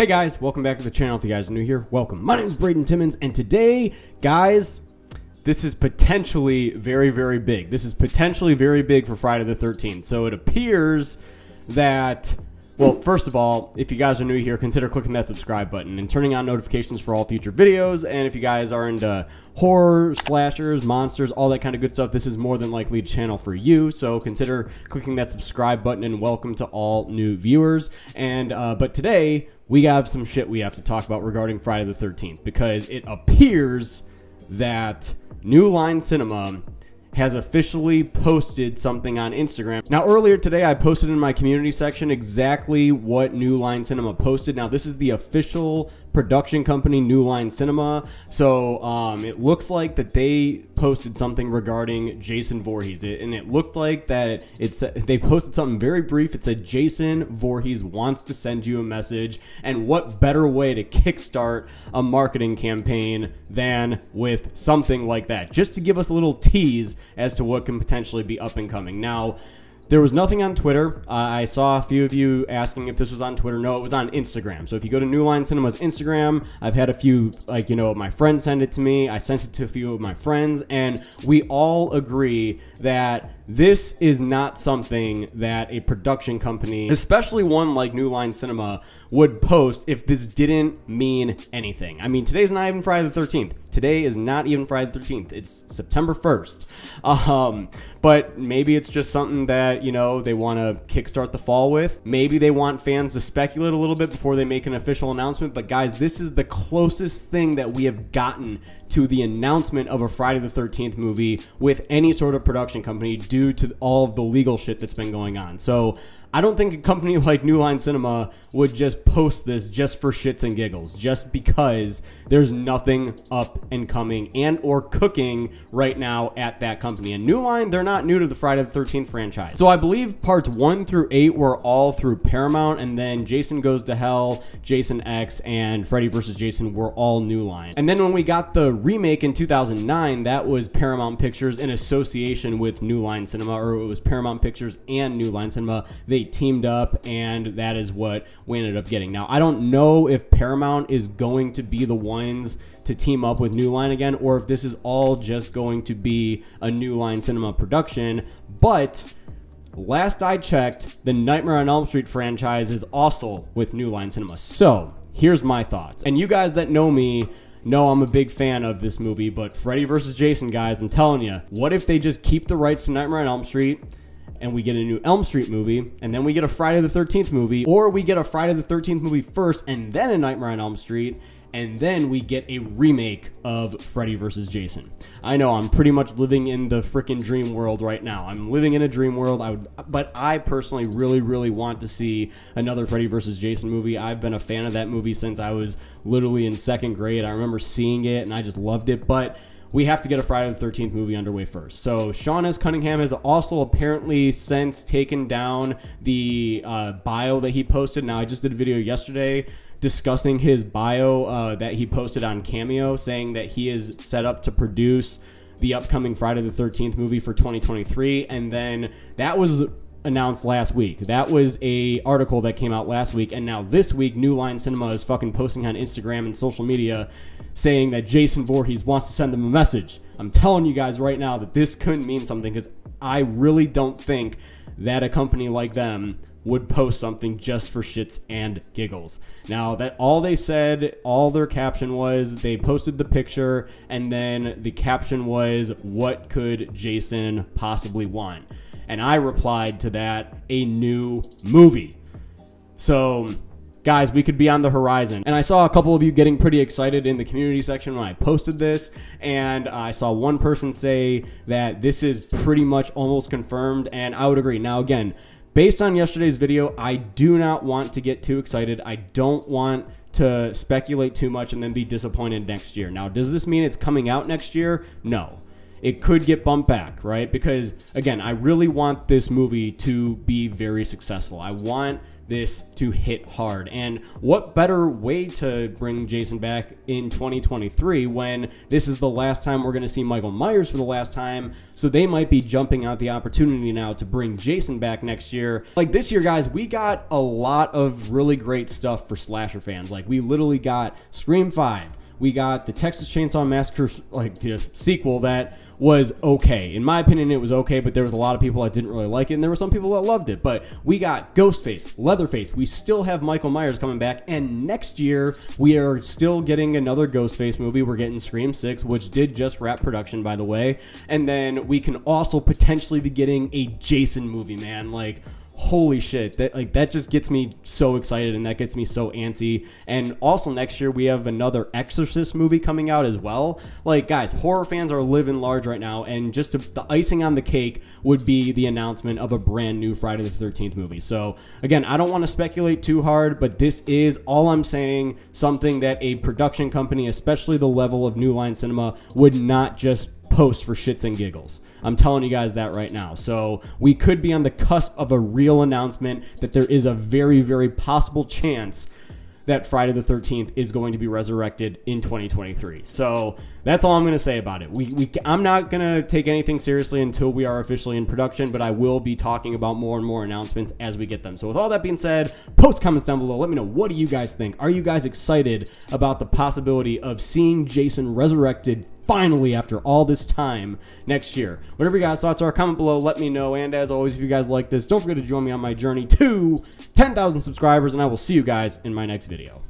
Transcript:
Hey guys, welcome back to the channel. If you guys are new here, welcome. My name is Braden Timmons, and today, guys, this is potentially very, very big. This is potentially very big for Friday the 13th. So it appears that well, first of all, if you guys are new here, consider clicking that subscribe button and turning on notifications for all future videos. And if you guys are into horror, slashers, monsters, all that kind of good stuff, this is more than likely a channel for you. So consider clicking that subscribe button and welcome to all new viewers. And uh, but today we have some shit we have to talk about regarding Friday the 13th because it appears that New Line Cinema has officially posted something on Instagram. Now, earlier today, I posted in my community section exactly what New Line Cinema posted. Now, this is the official production company, New Line Cinema. So um, it looks like that they posted something regarding Jason Voorhees, it, and it looked like that it's they posted something very brief. It said Jason Voorhees wants to send you a message, and what better way to kickstart a marketing campaign than with something like that, just to give us a little tease as to what can potentially be up and coming. Now, there was nothing on Twitter. Uh, I saw a few of you asking if this was on Twitter. No, it was on Instagram. So if you go to New Line Cinema's Instagram, I've had a few, like, you know, my friends send it to me. I sent it to a few of my friends, and we all agree that this is not something that a production company, especially one like New Line Cinema, would post if this didn't mean anything. I mean, today's not even Friday the 13th. Today is not even Friday the 13th. It's September 1st. Um, but maybe it's just something that, you know, they want to kickstart the fall with. Maybe they want fans to speculate a little bit before they make an official announcement. But guys, this is the closest thing that we have gotten to the announcement of a Friday the 13th movie with any sort of production company due to all of the legal shit that's been going on. So I don't think a company like New Line Cinema would just post this just for shits and giggles, just because there's nothing up and coming and or cooking right now at that company. And New Line, they're not new to the Friday the 13th franchise. So I believe parts one through eight were all through Paramount, and then Jason Goes to Hell, Jason X, and Freddy vs. Jason were all New Line. And then when we got the remake in 2009, that was Paramount Pictures in association with New Line Cinema, or it was Paramount Pictures and New Line Cinema. They teamed up, and that is what we ended up getting. Now, I don't know if Paramount is going to be the ones to team up with New Line again, or if this is all just going to be a New Line Cinema production, but. Last I checked, the Nightmare on Elm Street franchise is also with New Line Cinema. So, here's my thoughts. And you guys that know me know I'm a big fan of this movie, but Freddy vs. Jason, guys, I'm telling you, what if they just keep the rights to Nightmare on Elm Street? And we get a new Elm Street movie, and then we get a Friday the 13th movie, or we get a Friday the 13th movie first and then a Nightmare on Elm Street, and then we get a remake of Freddy vs. Jason. I know I'm pretty much living in the freaking dream world right now. I'm living in a dream world. I would, but I personally really, really want to see another Freddy vs. Jason movie. I've been a fan of that movie since I was literally in second grade. I remember seeing it and I just loved it. But we have to get a Friday the 13th movie underway first. So Sean S. Cunningham has also apparently since taken down the uh, bio that he posted. Now, I just did a video yesterday discussing his bio uh, that he posted on Cameo, saying that he is set up to produce the upcoming Friday the 13th movie for 2023. And then that was announced last week. That was a article that came out last week, and now this week, New Line Cinema is fucking posting on Instagram and social media saying that Jason Voorhees wants to send them a message. I'm telling you guys right now that this couldn't mean something because I really don't think that a company like them would post something just for shits and giggles. Now that all they said, all their caption was they posted the picture and then the caption was what could Jason possibly want? And I replied to that, a new movie. So, guys, we could be on the horizon. And I saw a couple of you getting pretty excited in the community section when I posted this. And I saw one person say that this is pretty much almost confirmed. And I would agree. Now, again, based on yesterday's video, I do not want to get too excited. I don't want to speculate too much and then be disappointed next year. Now, does this mean it's coming out next year? No. It could get bumped back, right? Because again, I really want this movie to be very successful. I want this to hit hard. And what better way to bring Jason back in 2023 when this is the last time we're going to see Michael Myers for the last time? So they might be jumping out the opportunity now to bring Jason back next year. Like this year, guys, we got a lot of really great stuff for slasher fans. Like we literally got Scream 5. We got the Texas Chainsaw Massacre, like the sequel that was okay. In my opinion, it was okay, but there was a lot of people that didn't really like it, and there were some people that loved it. But we got Ghostface, Leatherface. We still have Michael Myers coming back, and next year we are still getting another Ghostface movie. We're getting Scream 6, which did just wrap production, by the way. And then we can also potentially be getting a Jason movie, man. Like, holy shit that like that just gets me so excited and that gets me so antsy. And also next year we have another exorcist movie coming out as well. Like guys horror fans are living large right now and just to, the icing on the cake would be the announcement of a brand new friday the 13th movie. So again i don't want to speculate too hard but this is all i'm saying something that a production company especially the level of new line cinema would not just post for shits and giggles. I'm telling you guys that right now. So we could be on the cusp of a real announcement that there is a very, very possible chance that Friday the 13th is going to be resurrected in 2023. So that's all I'm going to say about it. We, we, I'm not going to take anything seriously until we are officially in production, but I will be talking about more and more announcements as we get them. So with all that being said, post comments down below. Let me know what do you guys think? Are you guys excited about the possibility of seeing Jason resurrected finally after all this time next year. Whatever you guys' thoughts are, comment below, let me know. And as always, if you guys like this, don't forget to join me on my journey to 10,000 subscribers, and I will see you guys in my next video.